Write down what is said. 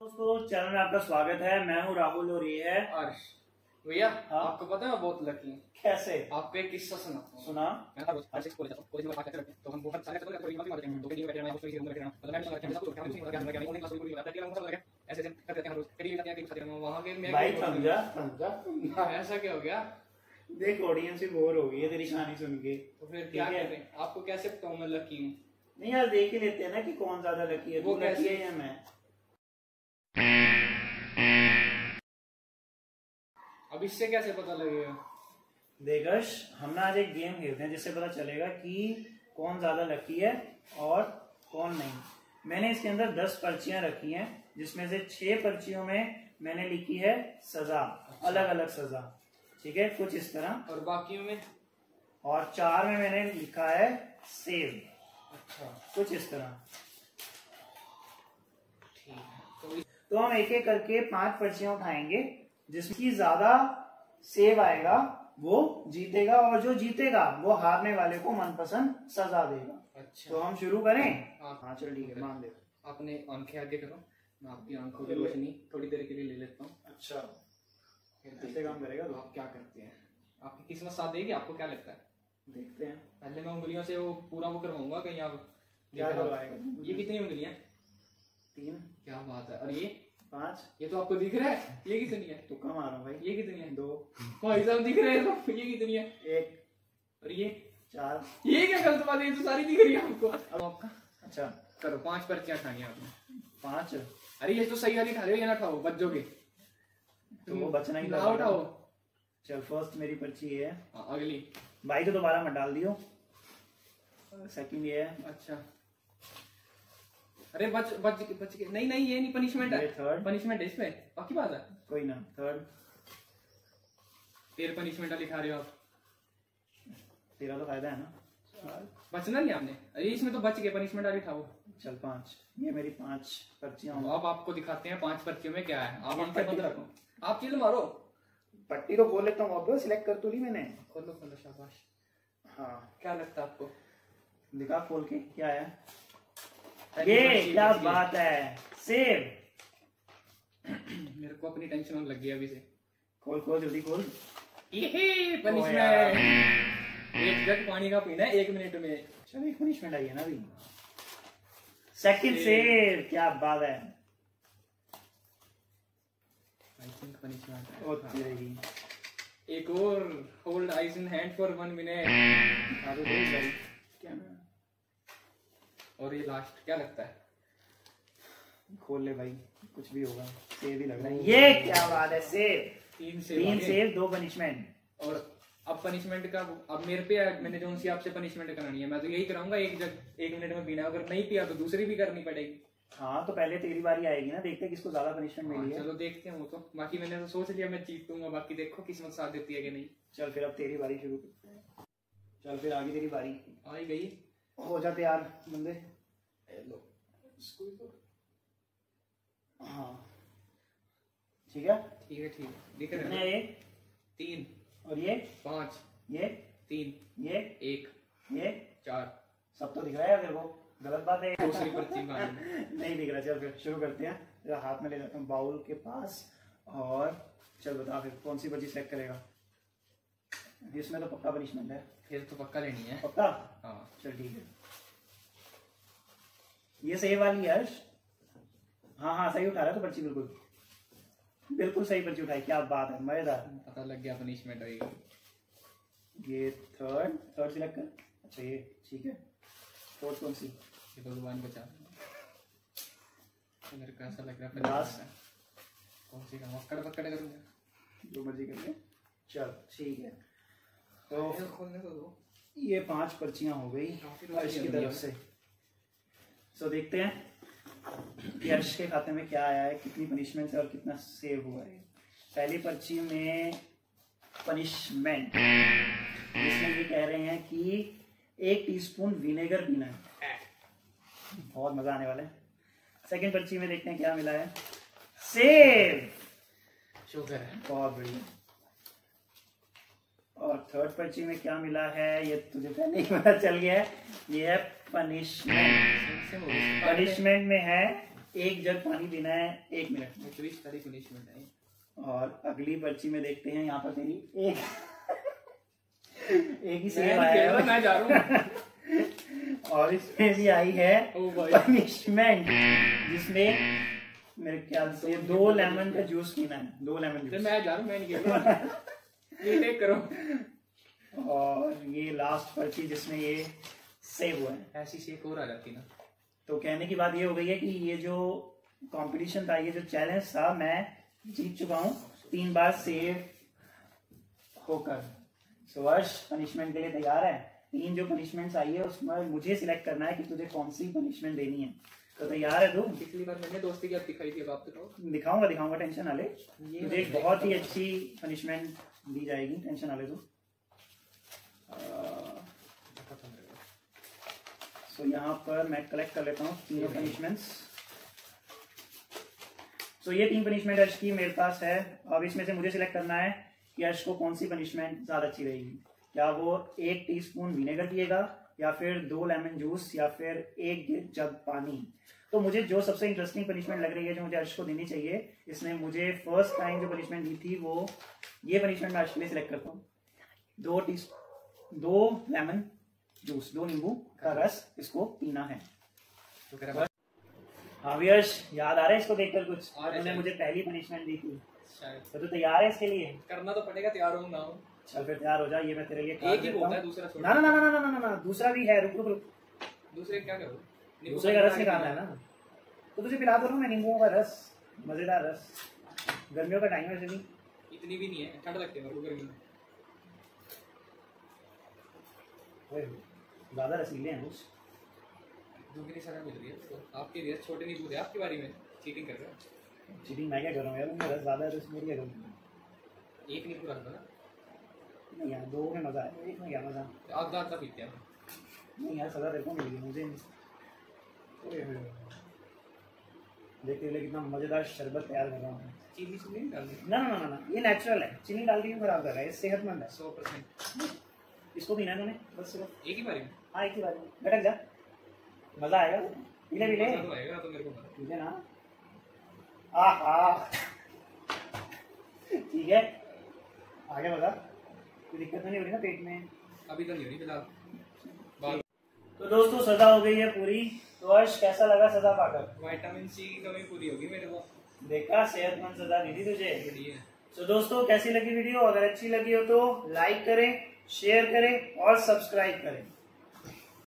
दोस्तों चैनल में आपका स्वागत है। मैं हूँ राहुल और ये है अर्श भैया हाँ? आपको पता है मैं बहुत लकी हूँ। कैसे? आपको एक किस्सा हूँ। सुना। हूँ करते हैं। तो हम बहुत सारे तो हैं। तो है हूँ। तो हैं ऐसे हैं। हैं हैं। क्या हो गया? देख ऑडियंस भी बोर हो गई है तेरी कहानी सुन के। तो फिर क्या है। करें? आपको कैसे बताऊँ मैं लकी हूँ? नहीं यार देख ही लेते हैं ना कि कौन ज़्यादा लकी है। वो लकी? है या मैं? अब इससे कैसे पता लगेगा? देखश हम ना आज एक गेम खेलते हैं जिससे पता चलेगा कि कौन ज़्यादा लकी है और कौन नहीं। मैंने इसके अंदर दस पर्चियाँ रखी हैं जिसमें से छह पर्चियों में मैंने लिखी है सजा अच्छा। अलग अलग सजा। ठीक है कुछ इस तरह। और बाकियों में? और चार में मैंने लिखा है सेव अच्छा। कुछ इस तरह। ठीक तो हम एक एक करके पाँच पर्चियाँ उठाएँगे। जिसकी ज़्यादा सेव आएगा वो जीतेगा और जो जीतेगा वो हारने वाले को मनपसंद सजा देगा। अच्छा। तो हम शुरू करें? हाँ। चल ठीक है मान दे अपने आँखें आगे करो। मैं आपकी आँखों की रोशनी थोड़ी देर के लिए ले लेता हूँ। अच्छा। फिर ऐसे काम करेगा तो? आप क्या करते हैं। आपकी किस्मत साथ देगी? आपको क्या लगता है? देखते हैं। पहले मैं उंगलियों से वो पूरा वो करवाऊँगा कहीं आप क्या करवाएगा? ये कितनी उंगलियाँ तीन। क्या बात है। और ये? पाँच। ये तो आपको दिख रहा है ये कितनी है? तुक्का मारो भाई। ये कितनी है? दो। भाई साहब दिख रहे हैं तो ये कितनी है? एक। और ये? चार। ये क्या गलत बात है? ये तो सारी दिख रही है आपको। अब आपका? अच्छा। करो पाँच पर्चियाँ खानी है आपने। पाँच? अरे ये तो सही वाली खा रहे हो ये ना खाओ बच्चोगे तो वो बचना ही ना उठाओ। चल फ़र्स्ट मेरी पर्ची है। हाँ, अगली। भाई तो दोबारा मत डाल दियो। सेकंड ये है। अच्छा। अरे बच बच बच के नहीं नहीं ये नहीं पनिशमेंट है। थर्ड पनिशमेंट है इसमें। बाकी बात है? कोई ना थर्ड फिर पनिशमेंट वाली खा रहे हो आप। तेरा तो फ़ायदा है ना। बचना नहीं आपने? अरे इसमें तो बच गए पनिशमेंट वाली खाओ चल पाँच। ये मेरी पाँच पर्चियाँ अब आपको दिखाते हैं पाँच पर्चियों में क्या है। आप आँखें बंद रखो। आप चीज़ मारो। पट्टी तो खोल लेता हूँ अब सिलेक्ट कर तो ली मैंने। खोलो खोलो शाबाश। हाँ। क्या लगता है आपको? दिखा खोल के क्या है? पहली ये क्या बात है? सेव मेरे को अपनी टेंशन होने लग गई अभी से। खोल खोल जल्दी खोल। ये पनिशमेंट एक जग पानी का पीना है एक मिनट में। चल एक पनिशमेंट आई है ना अभी। Second save. क्या बात है। आई थिंक पनिशमेंट ओ तेरी एक और hold ice in hand for one minute देख भाई क्या और ये लास्ट क्या लगता है? खोल ले भाई कुछ भी होगा। सेव ही लग रहा है। ये क्या बात है सेव तीन से तीन सेव दो पनिशमेंट और अब पनिशमेंट का अब मेरे पे है, मैंने जो सी आपसे पनिशमेंट करानी है मैं तो यही कराऊँगा एक जग एक मिनट में पीना अगर नहीं पिया तो दूसरी भी करनी पड़ेगी। हाँ तो पहले तेरी बारी आएगी ना देखते हैं किसको ज़्यादा पनिशमेंट हाँ, मिली है चलो देखते हैं वो तो। बाकी मैंने तो सोच लिया मैं जीतूँगा बाकी देखो किस्मत साथ देती है कि नहीं। चल फिर अब तेरी बारी शुरू करते हैं। चल फिर आगे तेरी बारी। आई गई। हो जा तैयार बंदे। लो हाँ। ठीक है? ठीक है ठीक है। दिख रहे हैं ये? तीन। और ये? पाँच। ये? तीन। ये? एक। ये? चार। सब तो दिख रहा है को गलत बात है। दूसरी पर्ची नहीं दिख रहा। चल फिर शुरू करते हैं। जरा हाथ में ले जाता हूँ बाउल के पास। और चल बता फिर कौन सी पर्ची सेलेक्ट करेगा। इसमें तो पक्का पनिशमेंट है। फिर तो पक्का लेनी है। पक्का? हाँ। चल ठीक है। ये सही वाली है हर्ष। हाँ हाँ सही उठा रहा है तो पर्ची बिल्कुल। बिल्कुल सही पर्ची उठाई क्या बात है मज़ेदार। पता लग गया पनिशमेंट होगी। ये थर्ड थर्ड सिलेक्ट कर। अच्छा ये ठीक है। फोर्थ कौन सी? ये भगवान बचा। तो मेरे को ऐसा लग रहा है Last. कौन सी का? पकड़ पकड़ करूँगा। जो मर्ज़ी कर ले। चल ठीक है। तो तो तो ये पाँच पर्चियाँ हो गई काफ़ी हर्ष की तरफ़ से। सो देखते हैं कि हर्ष के खाते में क्या आया है कितनी पनिशमेंट है और कितना सेव हुआ है। पहली पर्ची में पनिशमेंट जिसमें ये कह रहे हैं कि एक टीस्पून विनेगर पीना है। बहुत मज़ा आने वाला है। सेकंड पर्ची में देखते हैं क्या मिला है। सेव शुगर है। बहुत बढ़िया। थर्ड पर्ची में क्या मिला है ये तुझे पहले ही पता चल गया है। ये है पनिशमेंट। पनिशमेंट में है एक जग पानी पीना है एक मिनट। में सारी पनिशमेंट है। और अगली पर्ची में देखते हैं यहाँ पर तेरी एक। एक ही मैं सेव नहीं आया है। मैं जा रहा हूँ। और इसमें भी आई है पनिशमेंट जिसमें मेरे ख्याल से दो लेमन का जूस पीना है। दो लेमन जूस मैं जा रहा हूँ मैं नहीं करो। और ये लास्ट पर्ची जिसमें ये सेव हुआ है। ऐसी से एक और आ जाती ना? तो कहने की बात ये हो गई है कि ये जो कंपटीशन था ये जो चैलेंज था मैं जीत चुका हूँ। तीन बार सेव होकर। सो वर्ष पनिशमेंट के लिए तैयार है। तीन जो पनिशमेंट्स आई है उसमें मुझे सिलेक्ट करना है कि तुझे कौन सी पनिशमेंट देनी है। तो तैयार है तू? पिछली बार मैंने दोस्ती की दिखाई थी अब आप दिखाओ। दिखाऊँगा दिखाऊँगा टेंशन वाले ये तुझे बहुत ही अच्छी पनिशमेंट दी जाएगी। टेंशन वाले तू। सो यहाँ पर मैं कलेक्ट कर लेता हूँ तीनों पनिशमेंट्स सो ये तीन पनिशमेंट अर्श की मेरे पास है। अब इसमें से मुझे सिलेक्ट करना है कि अर्श को कौन सी पनिशमेंट ज़्यादा अच्छी रहेगी। क्या वो एक टीस्पून विनेगर पिएगा या फिर दो लेमन जूस या फिर एक जग पानी। तो मुझे जो सबसे इंटरेस्टिंग पनिशमेंट लग रही है जो मुझे अर्श को देनी चाहिए इसने मुझे फ़र्स्ट टाइम जो पनिशमेंट दी थी वो ये पनिशमेंट मैं अर्श के लिए सिलेक्ट करता हूँ। दो टी दो लेमन जूस दो नींबू का रस इसको पीना है। हवियश याद आ रहा है इसको देखकर कुछ? उन्होंने मुझे पहली पनिशमेंट दी थी। तो तू तैयार है इसके लिए? करना तो पड़ेगा तैयार होऊँगा चल फिर तैयार हो जा ये मैं तेरे लिए एक ही बोलता है दूसरा छोड़ ना ना ना ना ना ना दूसरा भी है रुक रुक रुक। दूसरे क्या करो? दूसरे का रस निकालना है ना। तो तुझे पिला तो दो मैं नींबू का रस मज़ेदार रस। गर्मियों का टाइम है इतनी भी नहीं है ठंड लगती है गर्मी में। ज़्यादा रसीले हैं कुछ। दूसरी सारा मिल रही है तो आपके लिए छोटे नहीं पूछे आपके बारे में चीटिंग कर रहे हो? चीटिंग मैं क्या कर रहा हूँ यार? उनका रस ज़्यादा तो इसमें क्या करूँ एक नहीं पूरा ना। नहीं यार दो में मज़ा है एक में क्या मज़ा? आधा आधा पीते हैं नहीं यार सजा तेरे को मिलेगी मुझे। ओए होए। देख कितना मज़ेदार शरबत तैयार कर रहा हूँ। चीनी चीनी डालनी? ना ना ना ना ना। ये नेचुरल है। चीनी डाल के क्यों खराब कर रहा है? ये सेहतमंद है। सौ परसेंट। इसको पीना है तूने? बस सिर्फ़ एक ही बारी में? हाँ एक ही बार में। बैठक जा। मज़ा आएगा पीले पीले मज़ा तो आएगा तो मेरे को पीले ना? आहा। ठीक है। आगे बता। कोई दिक्कत तो नहीं हो रही ना पेट में? अभी तो नहीं हो रही फ़िलहाल। तो दोस्तों सजा हो गई है पूरी। तो अर्श कैसा लगा सजा पाकर? विटामिन सी की कमी पूरी होगी मेरे को। देखा सेहतमंद सजा दी थी तुझे। तो दोस्तों कैसी लगी वीडियो? अगर अच्छी लगी हो तो लाइक करें। शेयर करें और सब्सक्राइब करें।